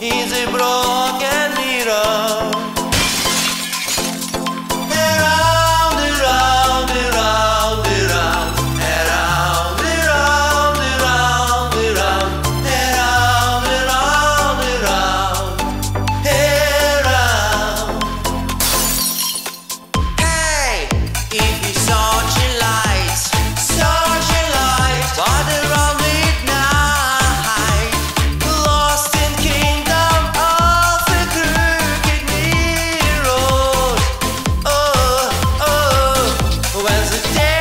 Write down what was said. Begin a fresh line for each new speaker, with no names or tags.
He's a broken mirror. hesitate.